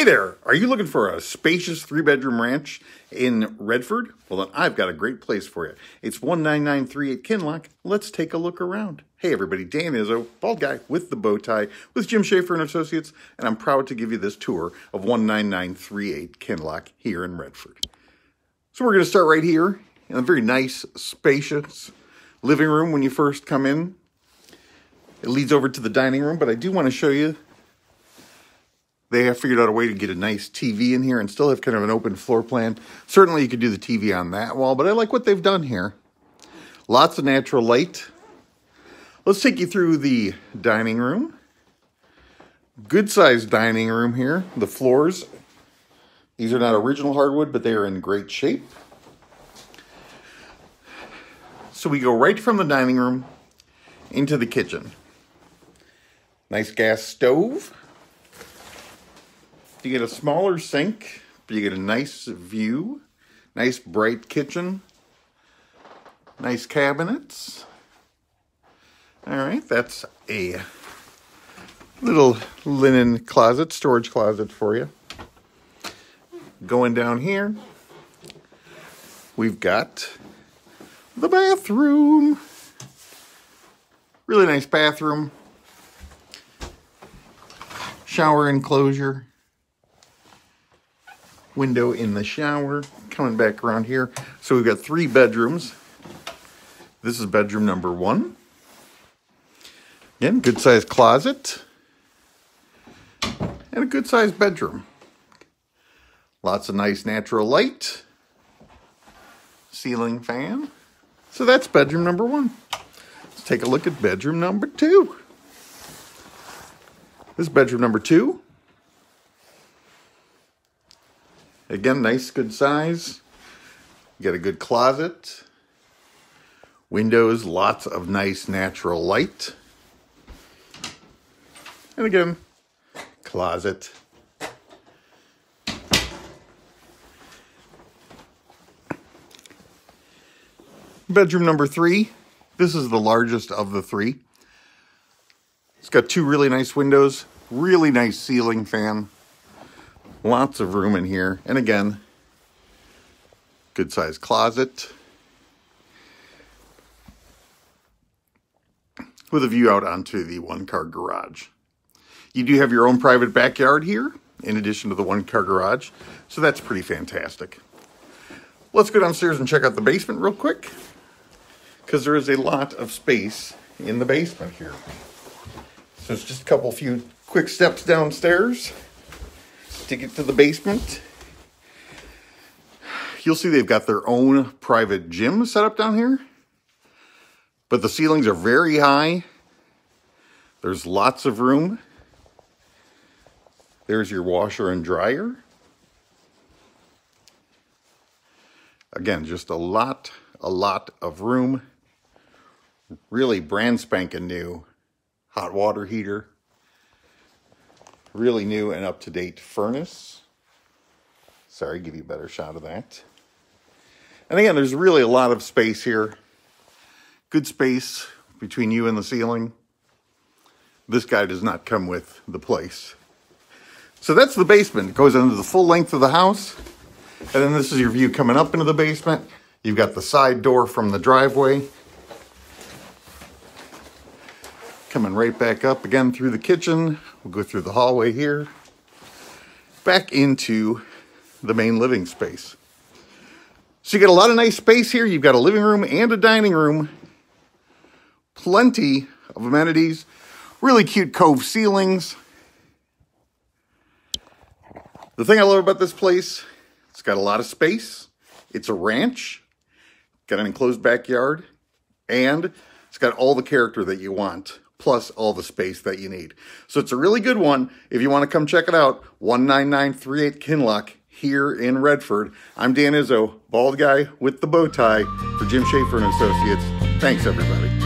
Hey there, are you looking for a spacious three bedroom ranch in Redford? Well, then I've got a great place for you. It's 19938 Kinloch. Let's take a look around. Hey, everybody, Dan Izzo, bald guy with the bow tie with Jim Shaffer and Associates, and I'm proud to give you this tour of 19938 Kinloch here in Redford. So we're going to start right here in a very nice, spacious living room when you first come in. It leads over to the dining room, but I do want to show you they have figured out a way to get a nice TV in here and still have kind of an open floor plan. Certainly you could do the TV on that wall, but I like what they've done here. Lots of natural light. Let's take you through the dining room. Good sized dining room here. The floors, these are not original hardwood, but they are in great shape. So we go right from the dining room into the kitchen. Nice gas stove. You get a smaller sink, but you get a nice view, nice bright kitchen, nice cabinets. All right, that's a little linen closet, storage closet for you. Going down here, we've got the bathroom. Really nice bathroom. Shower enclosure window in the shower. Coming back around here. So we've got three bedrooms. This is bedroom number one. Again, good sized closet. And a good sized bedroom. Lots of nice natural light. Ceiling fan. So that's bedroom number one. Let's take a look at bedroom number two. This is bedroom number two. Again, nice, good size. You got a good closet. Windows, lots of nice natural light. And again, closet. Bedroom number three. This is the largest of the three. It's got two really nice windows, really nice ceiling fan. Lots of room in here. And again, good sized closet. With a view out onto the one car garage. You do have your own private backyard here, in addition to the one car garage. So that's pretty fantastic. Let's go downstairs and check out the basement real quick. Because there is a lot of space in the basement here. So it's just a couple few quick steps downstairs to get to the basement. You'll see they've got their own private gym set up down here. But the ceilings are very high. There's lots of room. There's your washer and dryer. Again, just a lot, a lot of room. Really brand spanking new hot water heater really new and up-to-date furnace. Sorry, give you a better shot of that. And again, there's really a lot of space here. Good space between you and the ceiling. This guy does not come with the place. So that's the basement. It goes into the full length of the house. And then this is your view coming up into the basement. You've got the side door from the driveway. Coming right back up again through the kitchen. We'll go through the hallway here. Back into the main living space. So you got a lot of nice space here. You've got a living room and a dining room. Plenty of amenities. Really cute cove ceilings. The thing I love about this place, it's got a lot of space. It's a ranch. Got an enclosed backyard. And it's got all the character that you want plus all the space that you need. So it's a really good one. If you want to come check it out, 19938 Kinloch here in Redford. I'm Dan Izzo, bald guy with the bow tie for Jim Shaffer and Associates. Thanks, everybody.